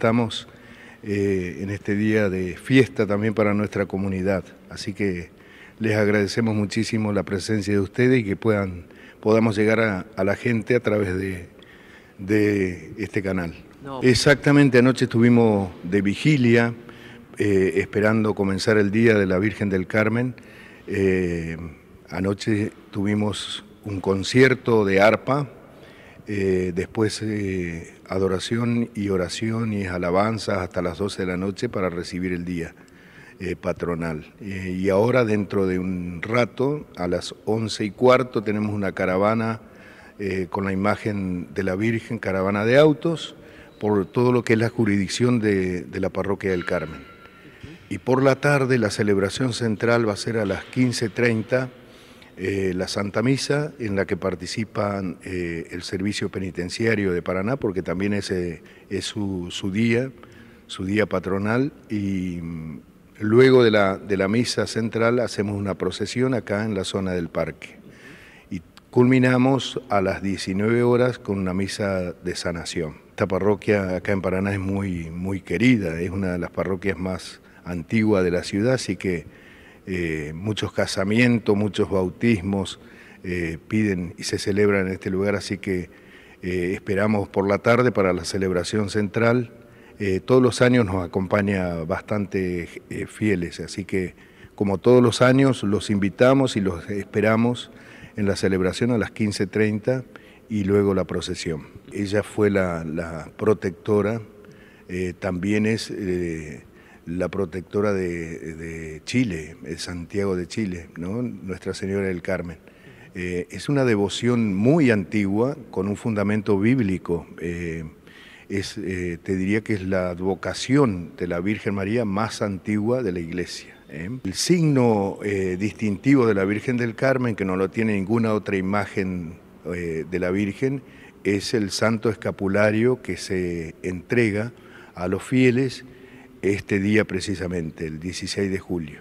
estamos en este día de fiesta también para nuestra comunidad. Así que les agradecemos muchísimo la presencia de ustedes y que puedan, podamos llegar a, la gente a través de, de este canal. Exactamente, anoche estuvimos de vigilia, eh, esperando comenzar el día de la Virgen del Carmen. Eh, anoche tuvimos un concierto de arpa, eh, después adoración y oración y alabanzas hasta las 12 de la noche para recibir el día. Eh, patronal. Eh, y ahora dentro de un rato, a las once y cuarto, tenemos una caravana eh, con la imagen de la Virgen, caravana de autos, por todo lo que es la jurisdicción de, la parroquia del Carmen. Y por la tarde la celebración central va a ser a las 15.30, la Santa Misa, en la que participan el Servicio Penitenciario de Paraná, porque también ese es su, su día, su día patronal, y Luego de la, de la misa central hacemos una procesión acá en la zona del parque y culminamos a las 19 horas con una misa de sanación. Esta parroquia acá en Paraná es muy, muy querida, es una de las parroquias más antiguas de la ciudad, así que eh, muchos casamientos, muchos bautismos eh, piden y se celebran en este lugar, así que eh, esperamos por la tarde para la celebración central todos los años nos acompaña bastante fieles, así que como todos los años los invitamos y los esperamos en la celebración a las 15.30 y luego la procesión. Ella fue la, protectora, también es la protectora de, Chile, Santiago de Chile, ¿no? Nuestra Señora del Carmen. es una devoción muy antigua, con un fundamento bíblico es, eh, te diría que es la advocación de la Virgen María más antigua de la Iglesia. ¿eh? El signo eh, distintivo de la Virgen del Carmen, que no lo tiene ninguna otra imagen de la Virgen, es el santo escapulario que se entrega a los fieles este día precisamente, el 16 de julio.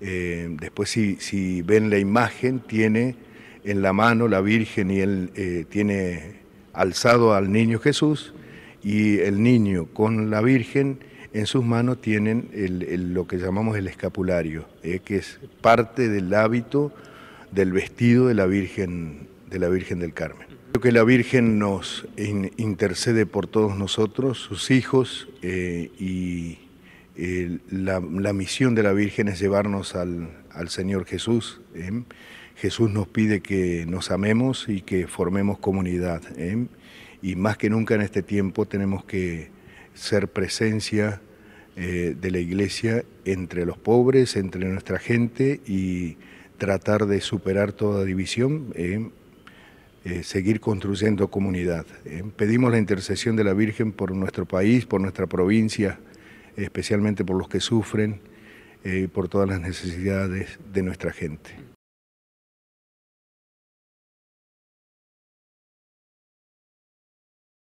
después si, ven la imagen, tiene en la mano la Virgen y él tiene alzado al niño Jesús y el niño con la Virgen en sus manos tienen lo que llamamos el escapulario, eh, que es parte del hábito del vestido de la Virgen, de la Virgen del Carmen. Creo que la Virgen nos intercede por todos nosotros, sus hijos, eh, y eh, la, misión de la Virgen es llevarnos al, Señor Jesús. Jesús nos pide que nos amemos y que formemos comunidad y más que nunca en este tiempo tenemos que ser presencia eh, de la iglesia entre los pobres, entre nuestra gente y tratar de superar toda división, eh, eh, seguir construyendo comunidad. pedimos la intercesión de la Virgen por nuestro país, por nuestra provincia, especialmente por los que sufren, por todas las necesidades de nuestra gente.